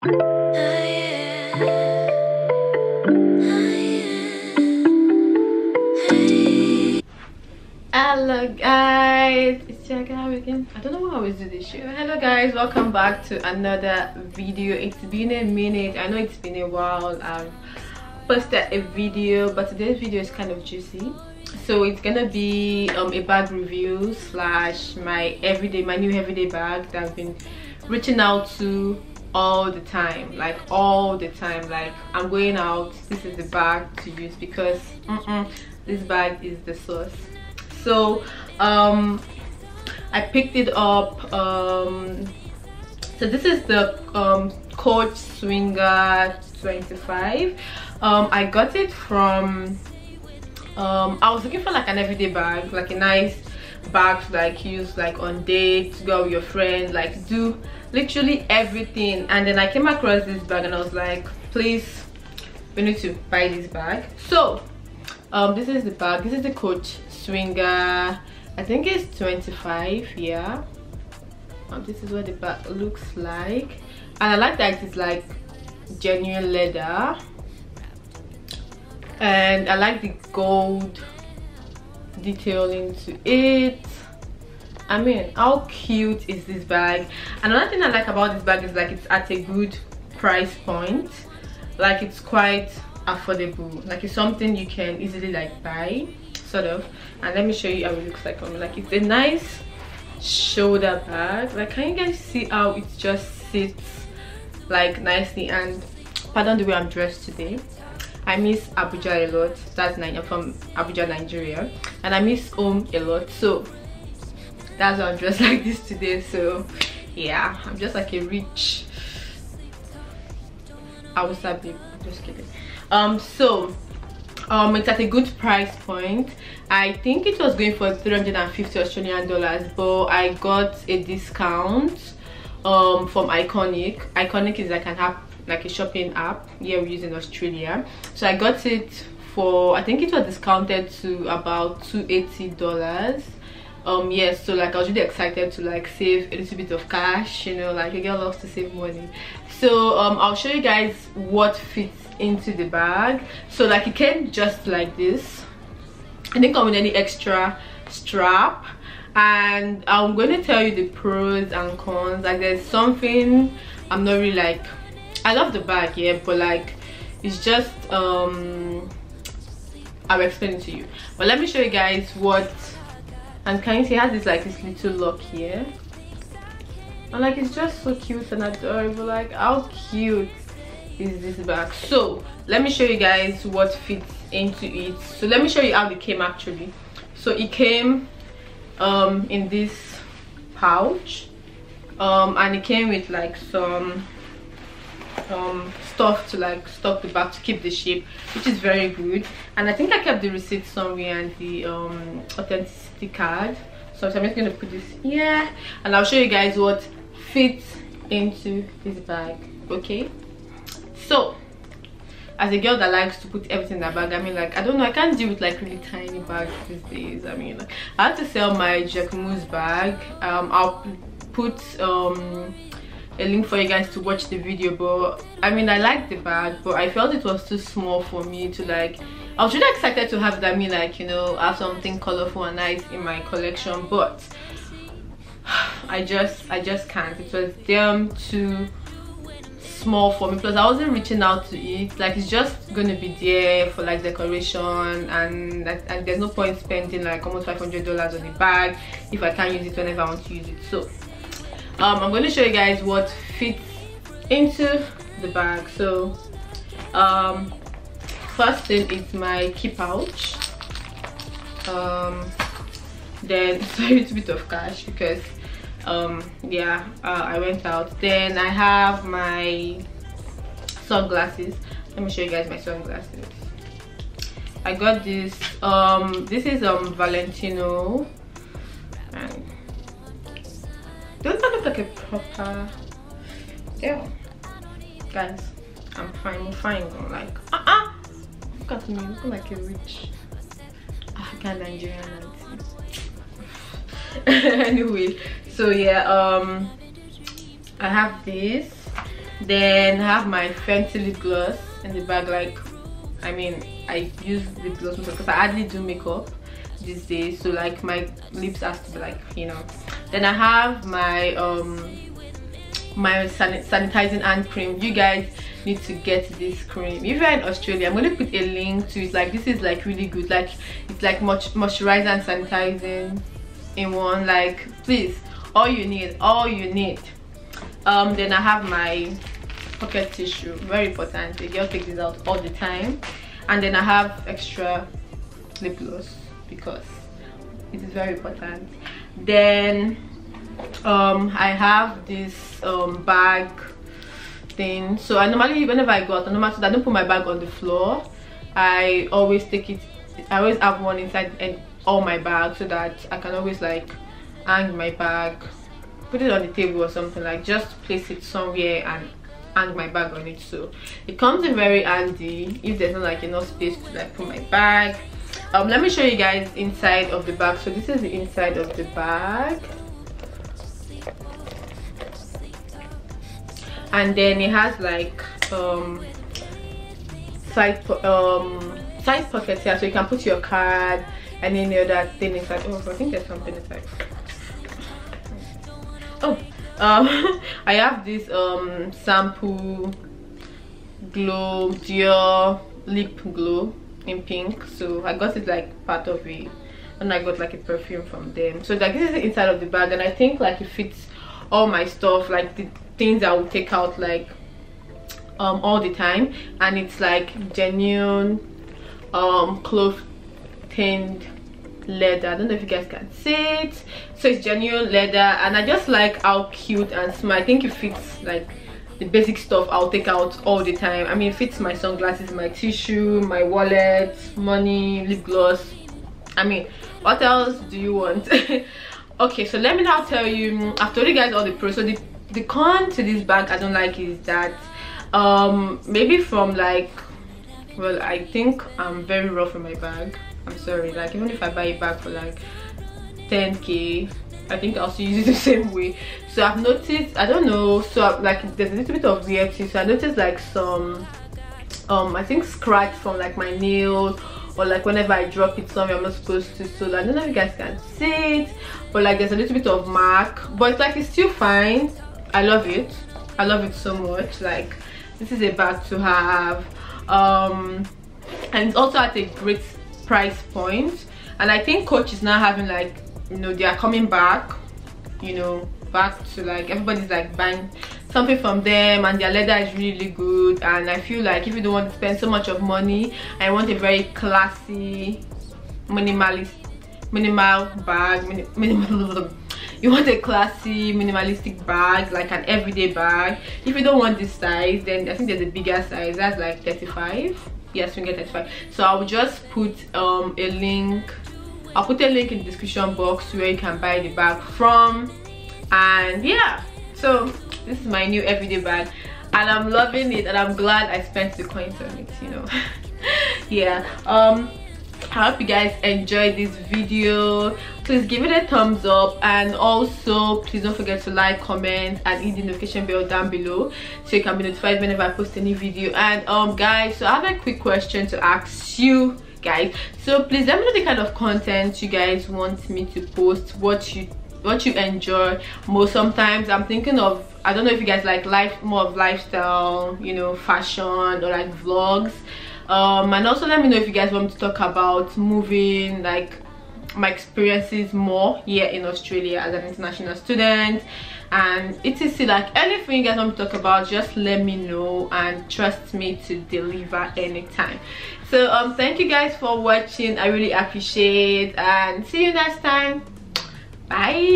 hello guys. It's Jaga again. I don't know why i always do this show hello guys. Welcome back to another video. It's been a minute. I know it's been a while. I've posted a video but today's video is kind of juicy. So it's gonna be um, a bag review slash my everyday my new everyday bag that i've been reaching out to all the time like all the time like i'm going out this is the bag to use because mm -mm, this bag is the source so um i picked it up um so this is the um coach swinger 25 um i got it from um i was looking for like an everyday bag like a nice bag to like use like on dates go with your friends like do literally everything. And then i came across this bag and i was like please we need to buy this bag. So um this is the bag. This is the coach swinger. I think it's 25 yeah. Um, this is what the bag looks like. And i like that it's like genuine leather. And i like the gold detailing to it. I mean how cute is this bag? Another thing i like about this bag is like it's at a good price point. Like it's quite affordable. Like it's something you can easily like buy sort of. And let me show you how it looks like on me. Like it's a nice shoulder bag. Like can you guys see how it just sits like nicely? And pardon the way i'm dressed today i miss abuja a lot. That's nigeria from abuja nigeria. And i miss home a lot. So that's why i'm dressed like this today. So yeah i'm just like a rich was babe. Just kidding. Um so um it's at a good price point. I think it was going for 350 australian dollars but i got a discount um from iconic. Iconic is like an app like a shopping app yeah we use in australia. So i got it for i think it was discounted to about 280 dollars. Um yes so like i was really excited to like save a little bit of cash you know like a girl loves to save money. So um i'll show you guys what fits into the bag. So like it came just like this. I didn't come with any extra strap. And i'm going to tell you the pros and cons. Like there's something i'm not really like i love the bag yeah but like it's just um i'll explain it to you. But let me show you guys what and can you see it has this like this little lock here. And like it's just so cute and adorable like how cute is this bag? So let me show you guys what fits into it. So let me show you how it came actually. So it came um in this pouch um and it came with like some um stuff to like stock the bag to keep the shape which is very good. And i think i kept the receipt somewhere and the um authenticity card. So i'm just going to put this here and i'll show you guys what fits into this bag okay? So as a girl that likes to put everything in a bag i mean like i don't know i can't deal with like really tiny bags these days. I mean like, i have to sell my jacquemus bag. Um i'll put um a link for you guys to watch the video but i mean i like the bag but i felt it was too small for me to like i was really excited to have that mean like you know have something colorful and nice in my collection but i just i just can't. It was damn too small for me. Plus i wasn't reaching out to it. Like it's just gonna be there for like decoration and, and there's no point spending like almost 500 dollars on the bag if i can't use it whenever i want to use it. So um i'm going to show you guys what fits into the bag. So um first thing is my key pouch. Um then a little bit of cash because um yeah uh, i went out. Then i have my sunglasses. Let me show you guys my sunglasses. I got this um this is um valentino. And don't that look like a proper yeah. Guys i'm fine i'm fine. I'm like uh-uh. Look at me looking like a rich african nigerian anyway so yeah um i have this. Then I have my fancy lip gloss in the bag like I mean I use lip gloss because I hardly do makeup these days. So like my lips has to be like you know then I have my um my san sanitizing hand cream. You guys need to get this cream. If you're in australia i'm going to put a link to it. Like this is like really good. Like it's like much moisturizer and sanitizing in one. Like please all you need all you need. Um then i have my pocket tissue. Very important. The girl takes this out all the time. And then i have extra lip gloss because it is very important then um i have this um bag thing. So i normally whenever i go out no matter i don't put my bag on the floor. I always take it i always have one inside and all my bags so that i can always like hang my bag put it on the table or something like just place it somewhere and hang my bag on it. So it comes in very handy if there's not like enough space to like put my bag um let me show you guys inside of the bag. So this is the inside of the bag. And then it has like um side um side pockets here so you can put your card and any other thing inside. Oh i think there's something inside. Oh um i have this um sample glow Dior lip glow in pink so i got it like part of it and i got like a perfume from them. So like this is inside of the bag and i think like it fits all my stuff like the things i will take out like um all the time and it's like genuine um cloth tinned leather. I don't know if you guys can see it. So it's genuine leather and i just like how cute and small i think it fits like the basic stuff i'll take out all the time. I mean it fits my sunglasses my tissue my wallet money lip gloss. I mean what else do you want? Okay so let me now tell you i've told you guys all the pros. So the the con to this bag i don't like is that um maybe from like well i think i'm very rough in my bag. I'm sorry. Like even if i buy a bag for like 10k i think i'll still use it the same way so i've noticed i don't know so I've, like there's a little bit of weird so i noticed like some um i think scratch from like my nail or like whenever i drop it somewhere i'm not supposed to. So i don't know if you guys can see it but like there's a little bit of mark but it's like it's still fine. I love it. I love it so much. Like this is a bag to have. Um and it's also at a great price point. And i think coach is now having like you know they are coming back you know back to like everybody's like buying something from them and their leather is really good. And i feel like if you don't want to spend so much of money i want a very classy minimalist minimal bag minimal you want a classy minimalistic bag like an everyday bag. If you don't want this size then i think there's a bigger size. That's like 35 yes you get 35 so i'll just put um a link. I'll put a link in the description box where you can buy the bag from and yeah so this is my new everyday bag. And i'm loving it and i'm glad i spent the coins on it you know. Yeah um i hope you guys enjoyed this video. Please give it a thumbs up and also please don't forget to like comment and hit the notification bell down below so you can be notified whenever i post any video. And um guys so i have a quick question to ask you guys. So please let me know the kind of content you guys want me to post what you what you enjoy. Most sometimes i'm thinking of i don't know if you guys like life more of lifestyle you know fashion or like vlogs. Um and also let me know if you guys want me to talk about moving like my experiences more here in australia as an international student. And etc like anything you guys want to talk about just let me know and trust me to deliver anytime. So um thank you guys for watching. I really appreciate and see you next time Bye.